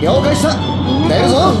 了解した。出るぞ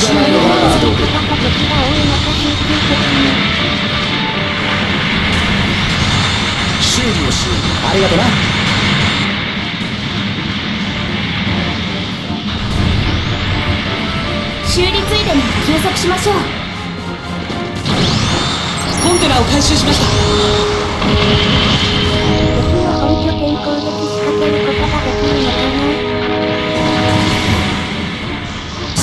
修理をしようありがとな。修理ついでに休息しましょう。コンテナを回収しました。敵の本拠点攻撃仕掛けることができるのかな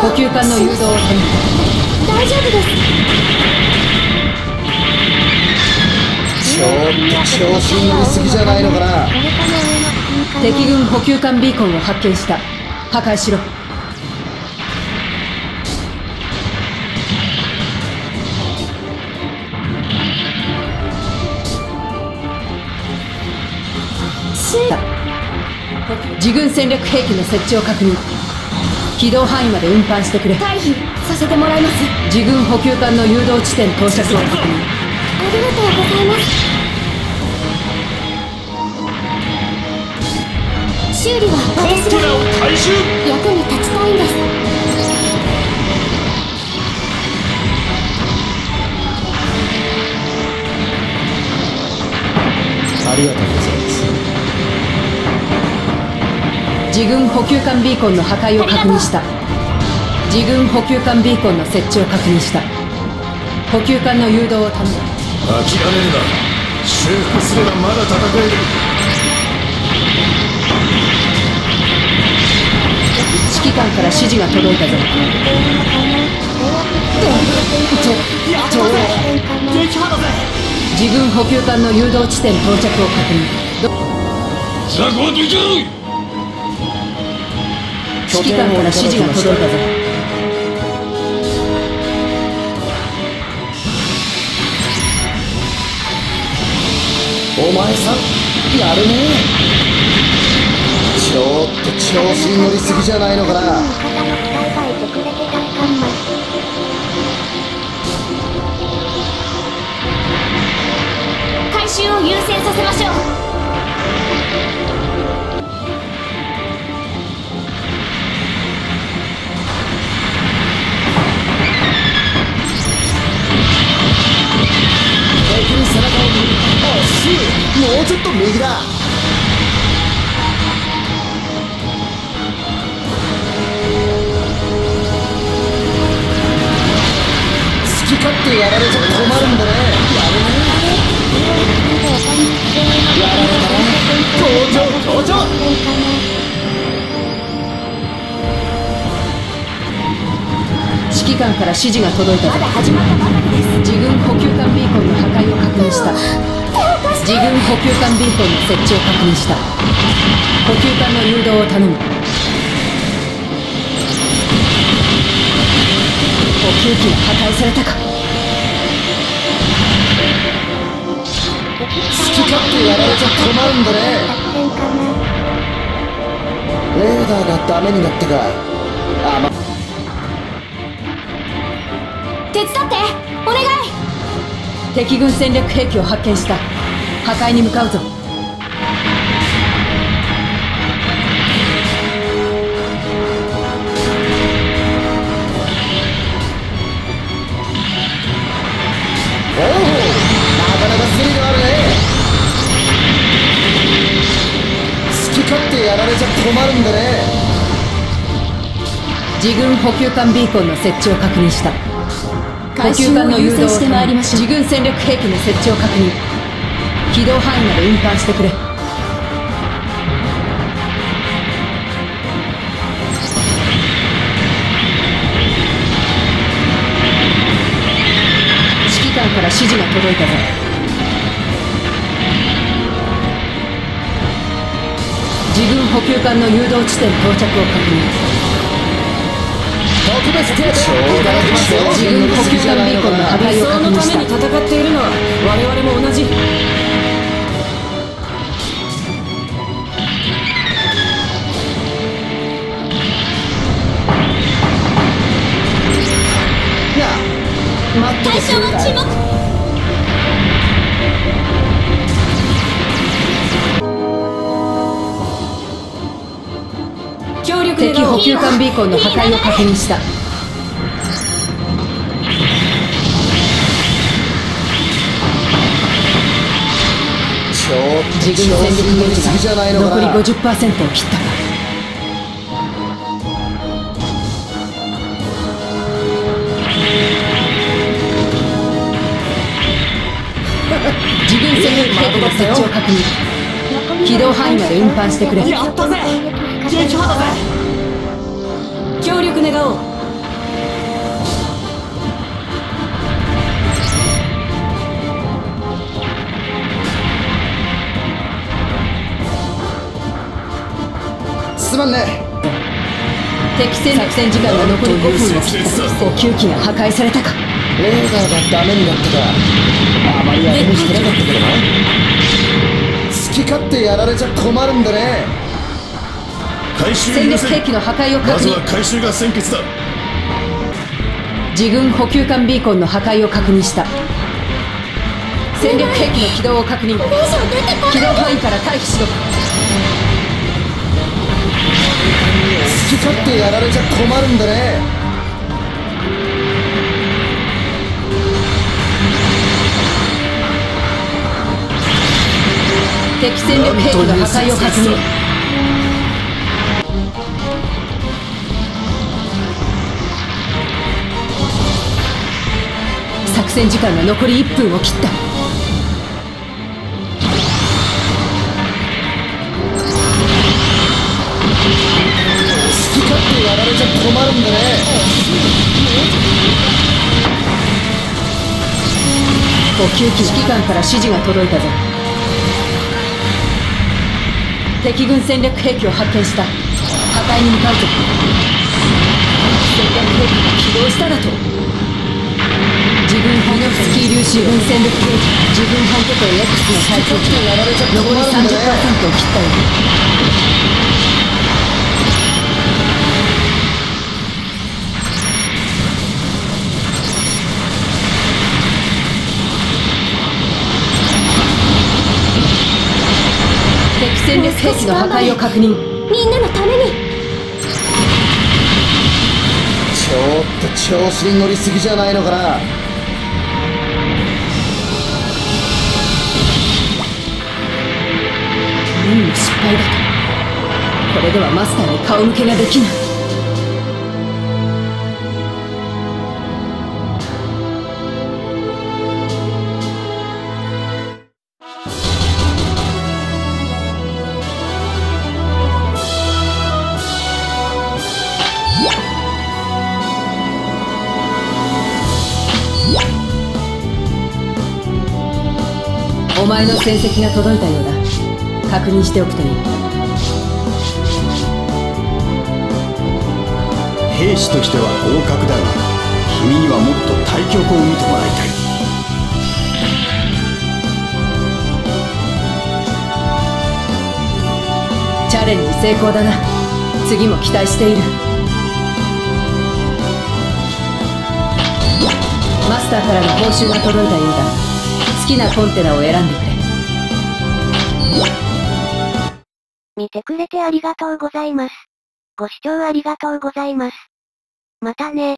ありがとう呼吸管の誘導を頼む大丈夫です。ちょっと調子に乗りすぎじゃないのかな。敵軍補給艦ビーコンを発見した。破壊しろ。自軍戦略兵器の設置を確認軌道範囲まで運搬してくれ。退避させてもらいます。自軍補給艦の誘導地点到着を確認ありがとうございます。修理は私が。回収役に立ちたいんです。ありがとう自軍補給艦ビーコンの破壊を確認した自軍補給艦ビーコンの設置を確認した補給艦の誘導を頼む諦めるな修復すればまだ戦える指揮官から指示が届いたぞ自軍補給艦の誘導地点到着を確認どザコはどいてろ指揮官から指示が届いたぞ。お前さやるね。ちょっと調子に乗りすぎじゃないのかな。官から指示が届いたぞまだ始まったばかりです。自軍補給艦ビーコンの破壊を確認した。自軍補給艦ビーコンの設置を確認した。補給艦の誘導を頼む。補給機が破壊されたか。好き勝手やられちゃ困るんだね。レーダーがダメになったか手伝って。お願い。敵軍戦略兵器を発見した。破壊に向かうぞ。おおなかなかスリあるね。き勝やられちゃ困るんだね。自軍補給艦ビーコンの設置を確認した。補給艦の誘導してまいりましょう自軍戦略兵器の設置を確認。軌道範囲まで運搬してくれ。指揮官から指示が届いたぞ。自軍補給艦の誘導地点到着を確認。特別手当をいただきますよ自軍補給艦ビーコンの理想のために戦っているのは我々も同じ。給艦ビーコンの破壊を確認した。自軍戦力乗りすぎじゃないのか残りな50%を切ったか。自軍戦力兵器の設置を確認。軌道範囲まで運搬してくれ。やったぜ。撃破だぜ協力願おう。すまんね。敵戦作戦時間が残り5分を切った補給機が破壊されたか。レーダーがダメになったかあまり当てにしてなかったけどな。好き勝手やられちゃ困るんでね回収戦略兵器の破壊をま確認ずは回収が先決だ。自軍補給艦ビーコンの破壊を確認した。戦略兵器の起動を確認。起動範囲から退避しろ。好き勝手やられちゃ困るんでね。敵戦力兵器の破壊を確認作戦時間が残り1分を切った。好き勝手やられちゃ困るんでね。補給機指揮官から指示が届いたぞ。敵軍戦略兵器を発見した。破壊に向かうぞ。戦略兵器が起動しただと自軍ミノフスキー粒子軍戦自軍本拠点 X の最長値やられちゃりるんでね30%を切ったよ敵戦略兵器の破壊を確認。みんなのために。ちょっと調子に乗りすぎじゃないのかなれではマスターに顔向けができない。お前の戦績が届いたようだ。確認しておくといい。兵士としては合格だが君にはもっと対局を見てもらいたい。チャレンジ成功だな。次も期待している。マスターからの報酬が届いたようだ。好きなコンテナを選んでくれ。見てくれてありがとうございます。ご視聴ありがとうございます。またね。